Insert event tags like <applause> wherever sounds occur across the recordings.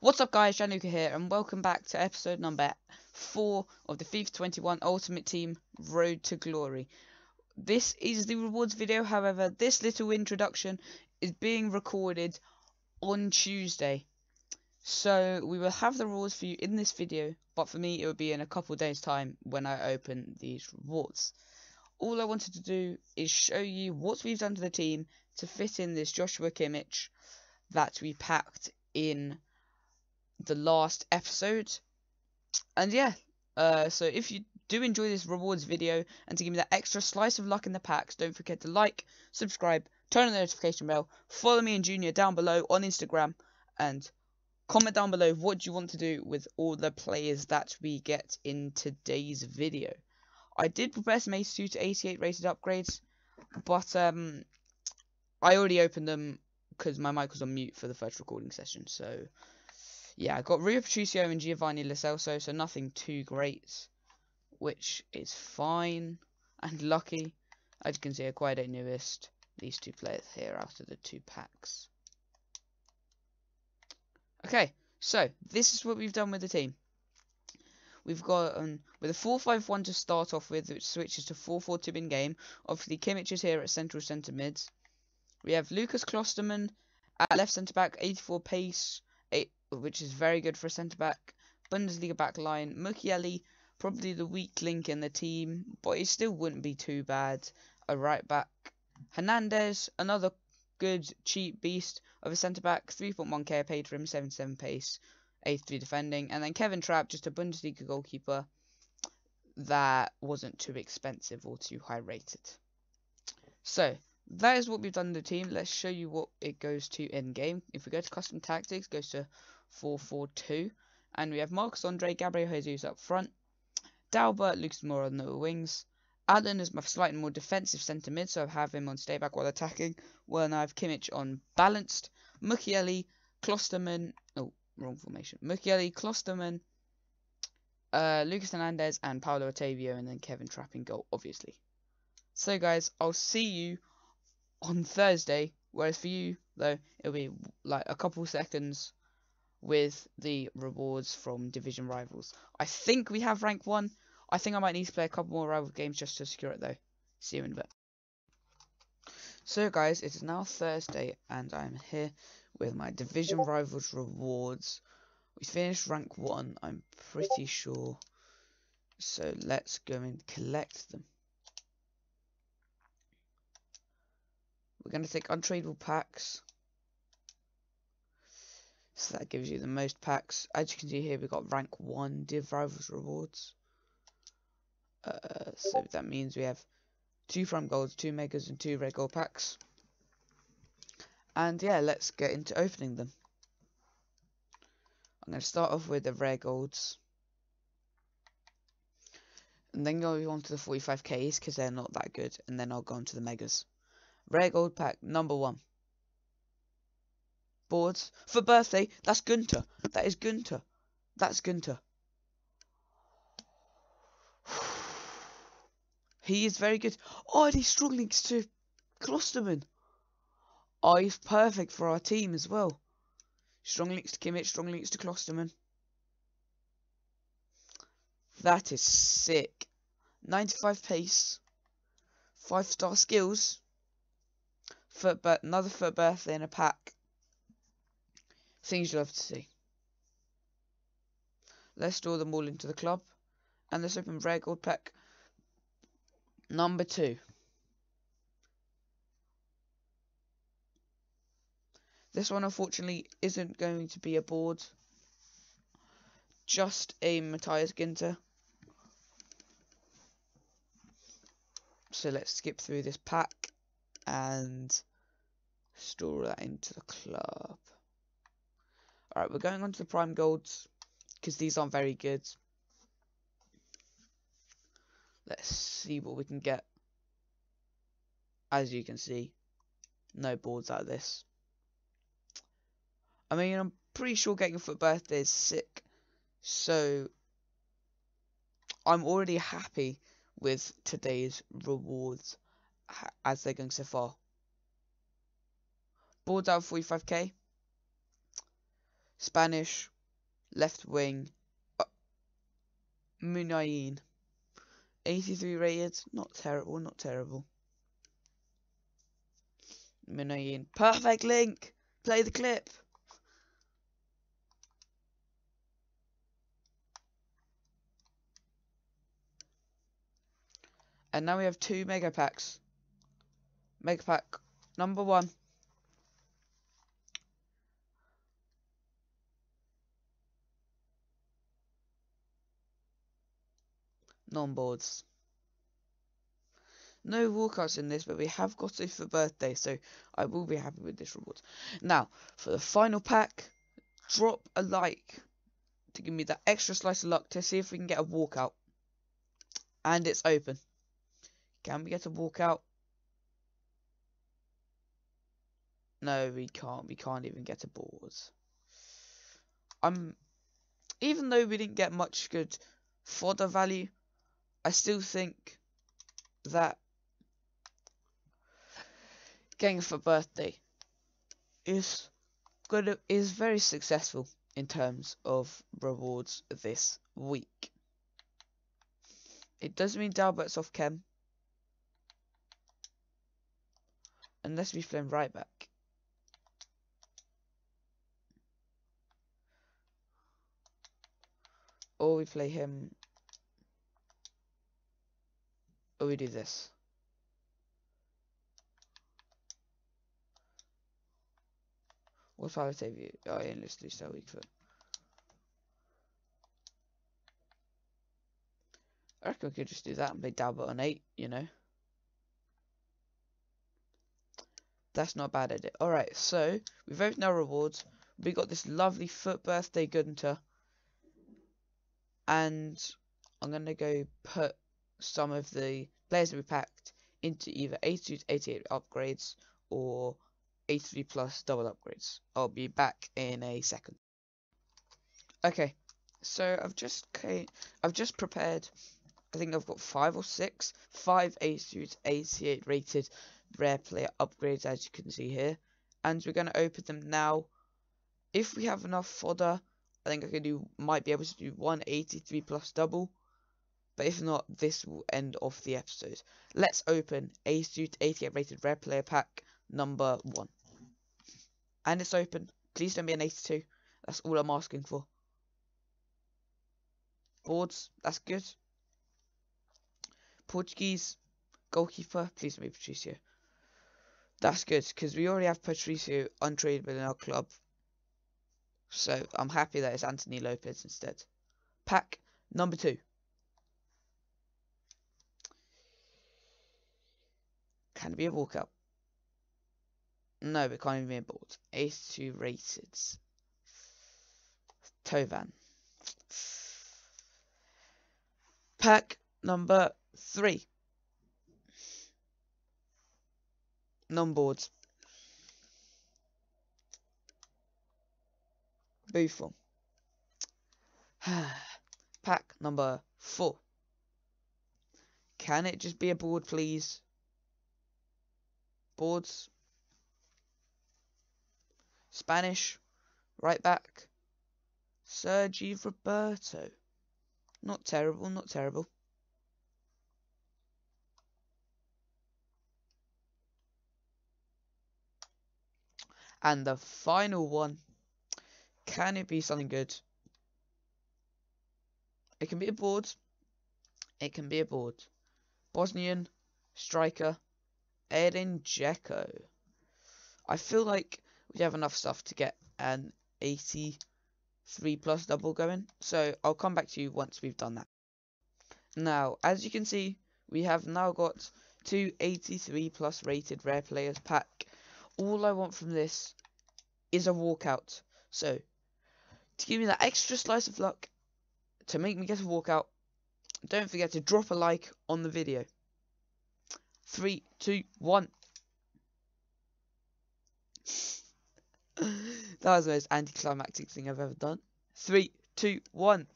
What's up guys, Gianluca here and welcome back to episode number 4 of the FIFA 21 Ultimate Team Road to Glory. This is the rewards video, however this little introduction is being recorded on Tuesday. So we will have the rewards for you in this video, but for me it will be in a couple days time when I open these rewards. All I wanted to do is show you what we've done to the team to fit in this Joshua Kimmich that we packed in the last episode. And yeah, uh, so if you do enjoy this rewards video and to give me that extra slice of luck in the packs, don't forget to like, subscribe, turn on the notification bell, follow me and Junior down below on Instagram, and comment down below what you want to do with all the players that we get in today's video. I did prepare some 82 to 88 rated upgrades, but um, I already opened them because my mic was on mute for the first recording session, so yeah, got Rui Patricio and Giovanni Lo so nothing too great, which is fine and lucky. As you can see, I acquired a newest these two players here out of the two packs. Okay, so this is what we've done with the team. We've got um, with a 4-5-1 to start off with, which switches to 4-4-2 in game. Obviously, Kimmich is here at central centre mids. We have Lucas Klostermann at left centre back, 84 pace, which is very good for a centre back. Bundesliga back line. Mukiele, probably the weak link in the team, but he still wouldn't be too bad. A right back. Hernandez, another good cheap beast of a centre back. 3.1k I paid for him, 77 pace, 83 defending. And then Kevin Trapp, just a Bundesliga goalkeeper that wasn't too expensive or too high rated. So, that is what we've done in the team. Let's show you what it goes to in game. If we go to custom tactics, goes to 4-4-2. And we have Marcos Andre, Gabriel Jesus up front. Dalbert, Lucas Moura on the wings. Allen is my slightly more defensive centre mid, so I have him on stay back while attacking. Well, I have Kimmich on balanced. Mukiele, Klostermann, Oh, wrong formation. Mukiele, Klostermann, uh, Lucas Hernandez, and Paulo Otavio, and then Kevin Trapping goal, obviously. So, guys, I'll see you on Thursday. Whereas for you, though, it'll be like a couple seconds with the rewards from division rivals. I think we have rank 1. I think I might need to play a couple more rival games just to secure it though. See you in a bit. So guys, it is now Thursday and I'm here with my division rivals rewards. We finished rank 1, I'm pretty sure. So let's go and collect them. We're going to take untradeable packs. So that gives you the most packs. As you can see here, we've got rank 1 Div Rivals rewards. Uh, so that means we have 2 Prime Golds, 2 Megas, and 2 Red Gold packs. And yeah, let's get into opening them. I'm going to start off with the Rare Golds. And then go on to the 45Ks because they're not that good. And then I'll go on to the Megas. Rare Gold pack number 1 boards for birthday. That's Gunter. That is Gunter. That's Gunter. <sighs> He is very good. Oh, and he's strong links to Klostermann. Oh, he's perfect for our team as well. Strong links to Kimmich, strong links to Klostermann. That is sick. 95 pace. 5 star skills. FUT, but another FUT birthday in a pack. Things you love to see. Let's store them all into the club. And let's open rare gold pack number two. This one unfortunately isn't going to be a board. Just a Matthias Ginter. So let's skip through this pack and store that into the club. Alright, we're going on to the prime golds because these aren't very good. Let's see what we can get. As you can see, no boards like this. I mean, I'm pretty sure getting a FUT birthday is sick. So, I'm already happy with today's rewards as they're going so far. Boards out 45k. Spanish, left wing, uh, Muniain. 83 rated, not terrible, not terrible. Muniain, perfect link! Play the clip! And now we have two mega packs. Mega pack number one. Non-boards. No walkouts in this, but we have got it for birthday, so I will be happy with this reward. Now, for the final pack, drop a like to give me that extra slice of luck to see if we can get a walkout. And it's open. Can we get a walkout? No, we can't. We can't even get a board. I'm, even though we didn't get much good fodder value, I still think that getting for birthday is good is very successful in terms of rewards this week. It does mean Dalbert's off chem. Unless we play him right back. Or we play him we do this. What's our save you? Oh yeah, let's do so weak foot. I reckon we could just do that and play Dalbert on 8, you know. That's not a bad idea. Alright, so we've opened our rewards. We got this lovely FUT birthday Gunter. And I'm going to go put some of the players that we packed into either 82 to 88 upgrades or 83 plus double upgrades. I'll be back in a second. Okay, so I've just I've just prepared. I think I've got five or six, five 82 to 88 rated rare player upgrades, as you can see here, and we're going to open them now. If we have enough fodder, I think I can do might be able to do 183 plus double but if not, this will end off the episode. Let's open a suit 88 rated rare player pack number one. And it's open. Please don't be an 82. That's all I'm asking for. Boards, that's good. Portuguese goalkeeper, please don't be Patricio. That's good, because we already have Patricio untradeable in our club. So I'm happy that it's Anthony Lopes instead. Pack number two. Can it be a walkout? No, it can't even be a board. Ace 2 rated. Tovan. Pack number 3. Non-boards. Buffon. <sighs> Pack number 4. Can it just be a board, please? Boards. Spanish, right back. Sergi Roberto. Not terrible, not terrible. And the final one. Can it be something good? It can be a board. It can be a board. Bosnian, striker, Edin Dzeko. I feel like we have enough stuff to get an 83 plus double going. So I'll come back to you once we've done that. Now, as you can see, we have now got two 83 plus rated rare players pack. All I want from this is a walkout. So, to give me that extra slice of luck to make me get a walkout, don't forget to drop a like on the video three, two, one. that was the most anticlimactic thing I've ever done. Three, two, one.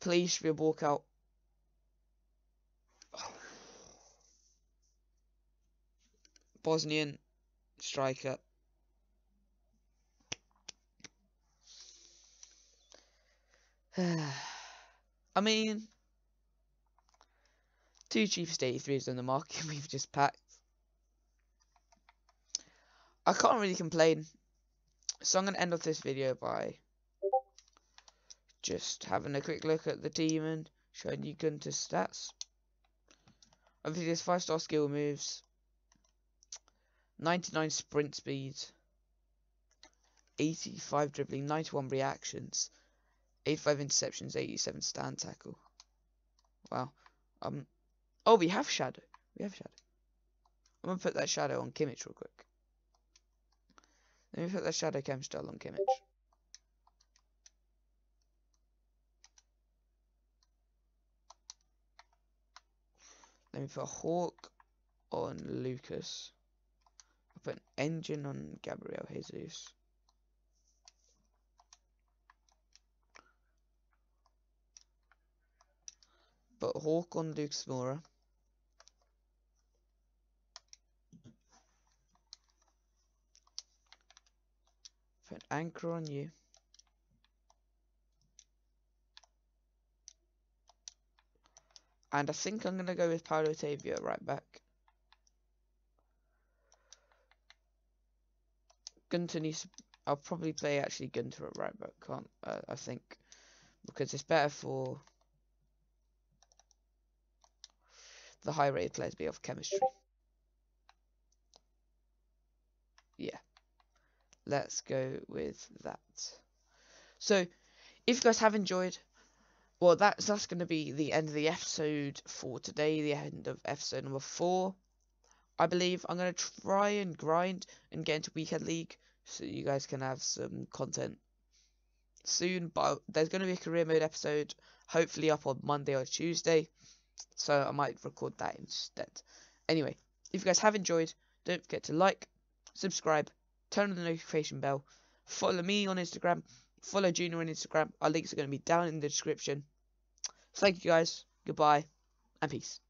Please be a walkout. Bosnian striker. <sighs> I mean, two cheapest 83s on the market <laughs> we've just packed. I can't really complain. So I'm going to end off this video by just having a quick look at the team and showing you Gunter's stats. Obviously, there's 5 star skill moves, 99 sprint speed, 85 dribbling, 91 reactions, 85 interceptions, 87 stand tackle. Wow. Um. Oh, we have shadow. We have shadow. I'm gonna put that shadow on Kimmich real quick. Let me put that shadow chem style on Kimmich. Let me put a hawk on Lucas. I'll put an engine on Gabriel Jesus. But hawk on Lucas Moura. Put an anchor on you. And I think I'm going to go with Paulo Otavio right back. Gunter needs. I'll probably play actually Gunter at right back. Can't uh, I think because it's better for the high rated players be off chemistry. Yeah, let's go with that. So, if you guys have enjoyed, well, that's that's going to be the end of the episode for today. The end of episode number four. I believe I'm going to try and grind and get into Weekend League so you guys can have some content soon. But there's going to be a career mode episode, hopefully up on Monday or Tuesday. So I might record that instead. Anyway, if you guys have enjoyed, don't forget to like, subscribe, turn on the notification bell, follow me on Instagram, follow Junior on Instagram. Our links are going to be down in the description. Thank you guys, goodbye, and peace.